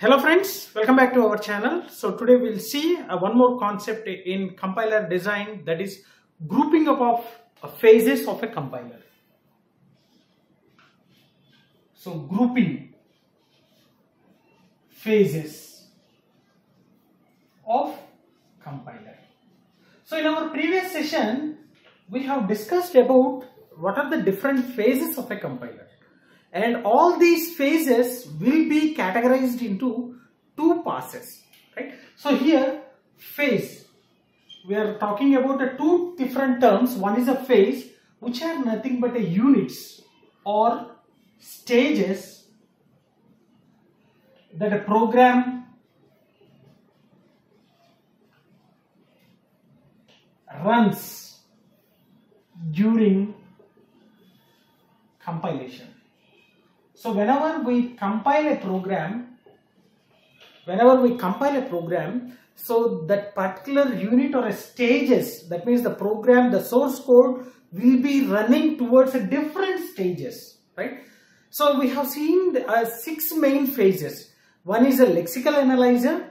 Hello friends, welcome back to our channel. So today we'll see uh, one more concept in compiler design that is grouping up of uh, phases of a compiler. So grouping phases of compiler. So in our previous session we have discussed about what are the different phases of a compiler and all these phases will be categorized into two passes right? So here phase. We are talking about the two different terms. One is a phase which are nothing but a units or stages that a program runs during compilation so whenever we compile a program, whenever we compile a program, so that particular unit or a stages, that means the program, the source code will be running towards a different stages, right? So we have seen the, uh, six main phases. One is a lexical analyzer,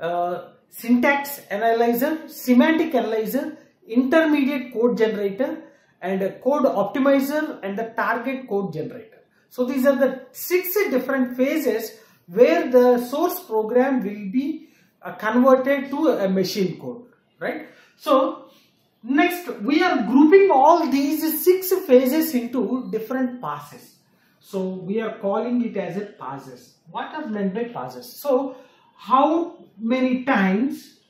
uh, syntax analyzer, semantic analyzer, intermediate code generator, and a code optimizer and the target code generator. So these are the six different phases where the source program will be uh, converted to a machine code, right? So next we are grouping all these six phases into different passes. So we are calling it as a passes. What are by passes? So how many times,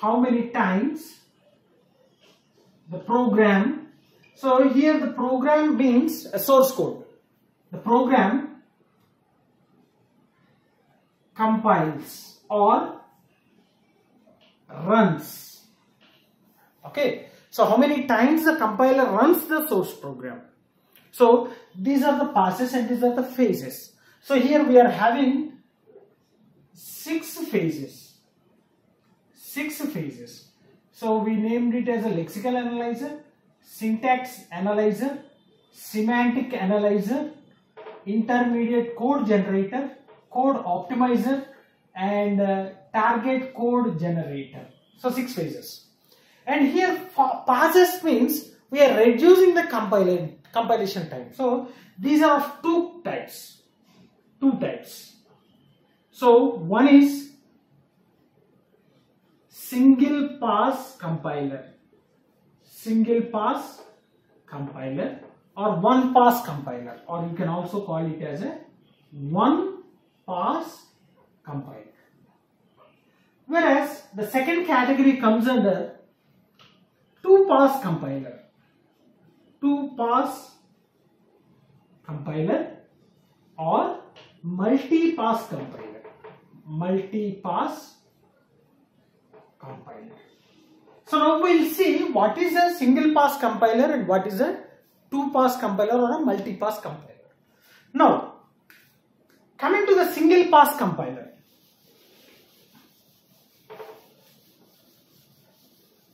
how many times the program so here the program means a source code. The program compiles or runs. Okay. So how many times the compiler runs the source program? So these are the passes and these are the phases. So here we are having six phases. Six phases. So we named it as a lexical analyzer syntax analyzer, semantic analyzer, intermediate code generator, code optimizer and uh, target code generator. So six phases. And here passes means we are reducing the compilation, compilation time. So these are of two types. Two types. So one is single pass compiler single pass compiler or one pass compiler or you can also call it as a one pass compiler. Whereas the second category comes under two pass compiler. Two pass compiler or multi pass compiler. Multi pass compiler. So now we'll see what is a single pass compiler and what is a two pass compiler or a multi pass compiler. Now coming to the single pass compiler.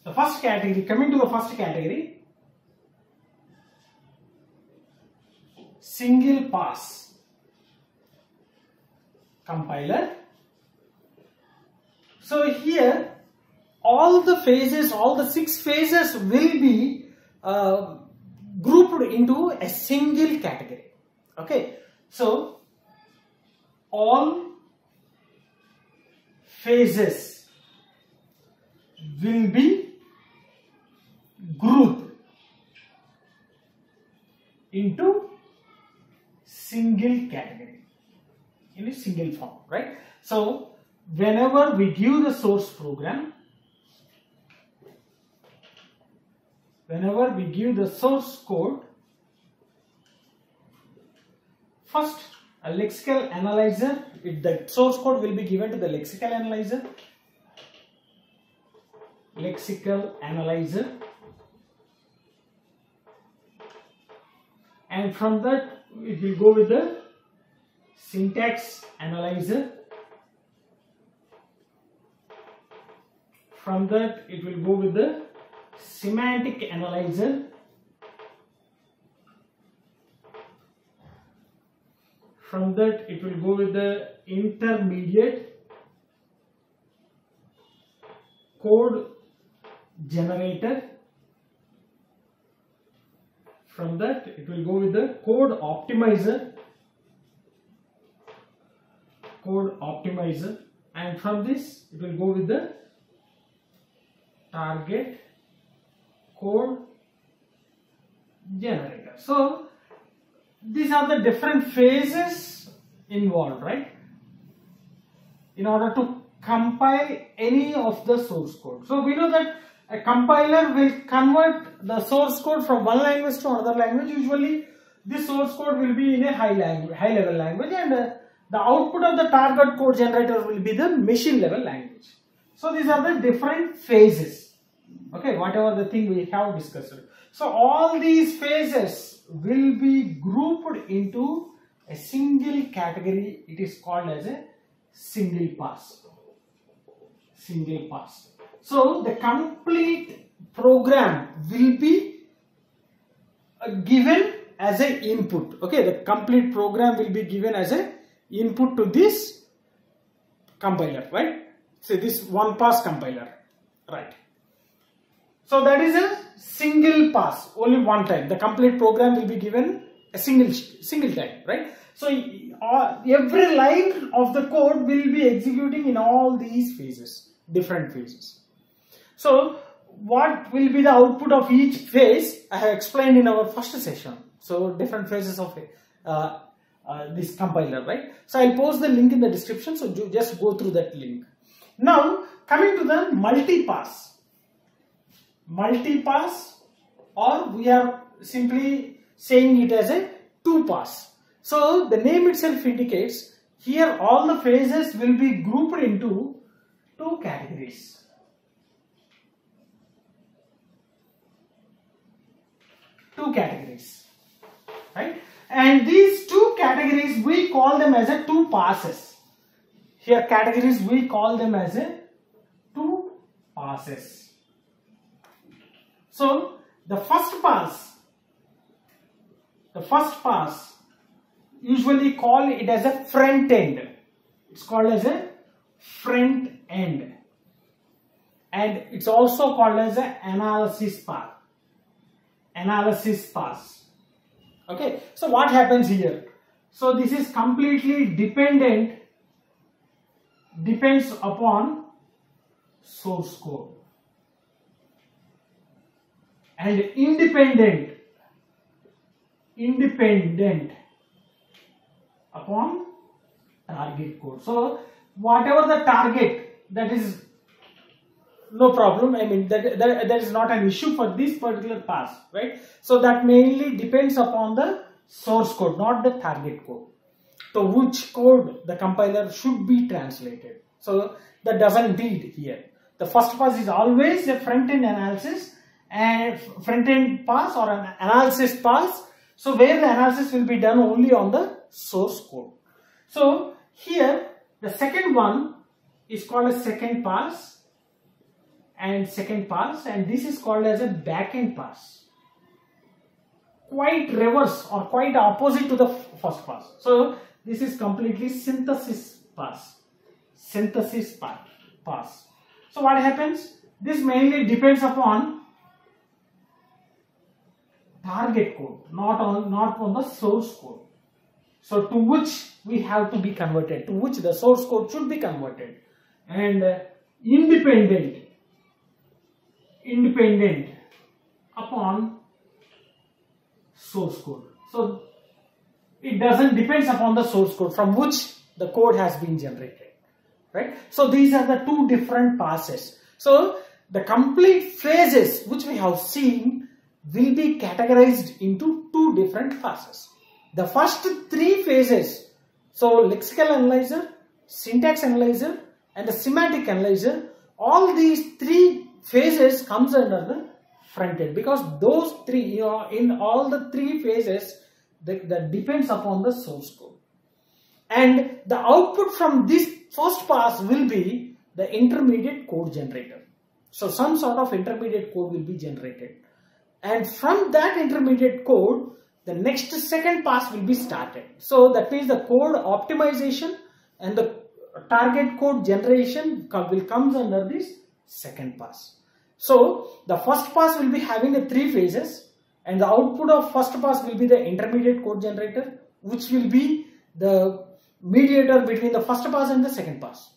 The first category, coming to the first category, single pass compiler. So here all the phases, all the six phases will be uh, grouped into a single category. Okay, so all phases will be grouped into single category in a single form, right? So whenever we give the source program, whenever we give the source code, first a lexical analyzer, it, the source code will be given to the lexical analyzer, lexical analyzer and from that it will go with the syntax analyzer. From that it will go with the semantic analyzer. From that it will go with the intermediate code generator. From that it will go with the code optimizer. Code optimizer. And from this it will go with the target code generator. So these are the different phases involved right? In order to compile any of the source code. So we know that a compiler will convert the source code from one language to another language. Usually this source code will be in a high language high level language and uh, the output of the target code generator will be the machine level language. So these are the different phases okay whatever the thing we have discussed. So all these phases will be grouped into a single category. It is called as a single pass single pass so the complete program will be uh, given as an input. Okay the complete program will be given as a input to this compiler right? Say this one pass compiler right so that is a single pass only one time the complete program will be given a single single time right so uh, every line of the code will be executing in all these phases different phases so what will be the output of each phase i have explained in our first session so different phases of uh, uh, this compiler, right? So I'll post the link in the description. So just go through that link. Now coming to the multi-pass. Multi-pass or we are simply saying it as a two-pass. So the name itself indicates here all the phases will be grouped into two categories. Two categories, right? And these two categories, we call them as a two passes. Here categories, we call them as a two passes. So, the first pass, the first pass, usually call it as a front end. It's called as a front end. And it's also called as an analysis pass. Analysis pass okay so what happens here so this is completely dependent depends upon source code and independent. Independent upon target code. So whatever the target that is no problem. I mean that, that not an issue for this particular pass right? So that mainly depends upon the source code not the target code. So which code the compiler should be translated. So that doesn't need here. The first pass is always a front end analysis and front end pass or an analysis pass. So where the analysis will be done only on the source code. So here the second one is called a second pass and second pass and this is called as a backend pass. Quite reverse or quite opposite to the first pass. So this is completely synthesis pass. Synthesis pass. So what happens? This mainly depends upon target code not on not on the source code so to which we have to be converted to which the source code should be converted and uh, independent independent upon source code. So it doesn't depends upon the source code from which the code has been generated. Right? So these are the two different passes. So the complete phases which we have seen will be categorized into two different phases. The first three phases, so lexical analyzer, syntax analyzer and the semantic analyzer, all these three phases comes under the front end because those three you know in all the three phases that, that depends upon the source code. And the output from this first pass will be the intermediate code generator. So some sort of intermediate code will be generated and from that intermediate code the next second pass will be started. So that means the code optimization and the target code generation will comes under this second pass. So the first pass will be having the three phases and the output of first pass will be the intermediate code generator which will be the mediator between the first pass and the second pass.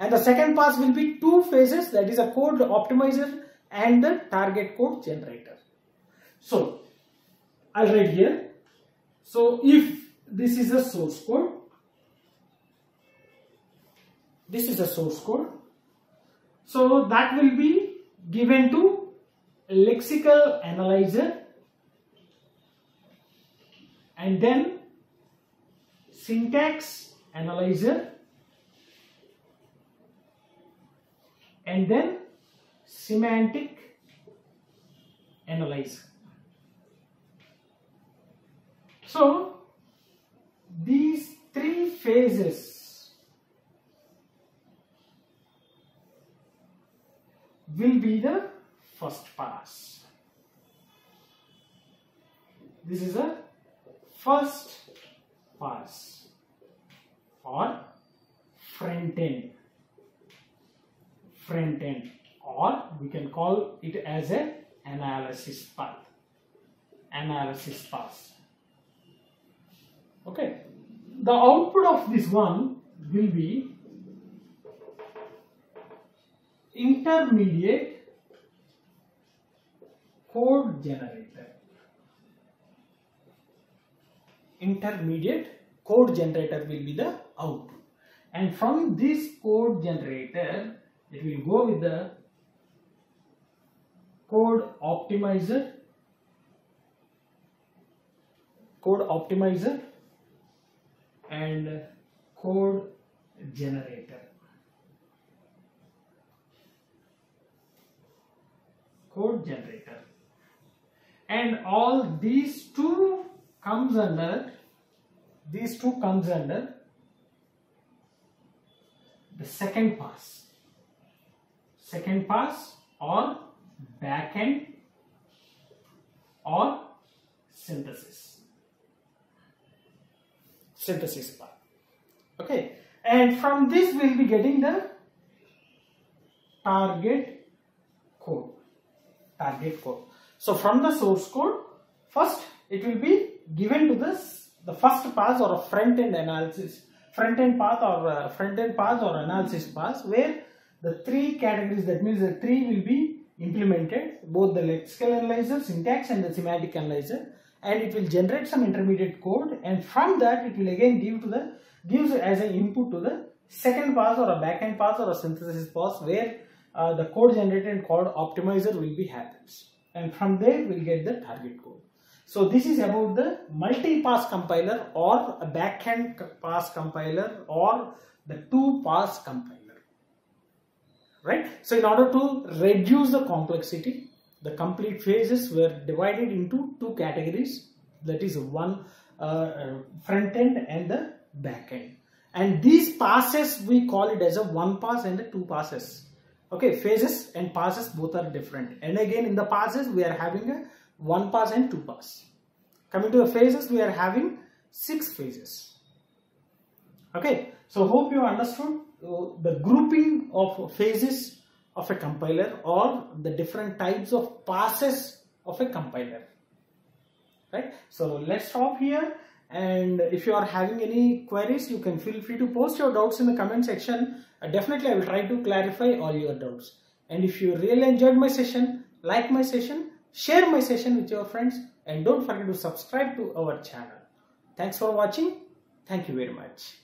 And the second pass will be two phases that is a code optimizer and the target code generator. So I'll write here. So if this is a source code, this is a source code. So that will be given to lexical analyzer and then syntax analyzer and then semantic analyzer. So these three phases will be the first pass. This is a first pass or front end. Front end or we can call it as a analysis pass. Analysis pass okay. The output of this one will be intermediate code generator. Intermediate code generator will be the output. And from this code generator it will go with the code optimizer. Code optimizer and code generator. Code generator. And all these two comes under these two comes under the second pass. Second pass or backend or synthesis synthesis part. Okay. And from this we'll be getting the target code. Target code. So from the source code first it will be given to this the first pass or a front end analysis. Front end path or uh, front end pass or analysis pass where the three categories that means the three will be implemented. Both the lexical analyzer syntax and the semantic analyzer and it will generate some intermediate code and from that it will again give to the gives as an input to the second pass or a backend pass or a synthesis pass where uh, the code generated called optimizer will be happens. And from there we'll get the target code. So this is about the multi-pass compiler or a backend pass compiler or the two pass compiler. Right? So in order to reduce the complexity the complete phases were divided into two categories. That is one uh, uh, front end and the back end. And these passes we call it as a one pass and a two passes. Okay phases and passes both are different. And again in the passes we are having a one pass and two pass. Coming to the phases we are having six phases. Okay so hope you understood the grouping of phases of a compiler or the different types of passes of a compiler. Right? So let's stop here and if you are having any queries you can feel free to post your doubts in the comment section. Uh, definitely i will try to clarify all your doubts. And if you really enjoyed my session like my session share my session with your friends and don't forget to subscribe to our channel. Thanks for watching. Thank you very much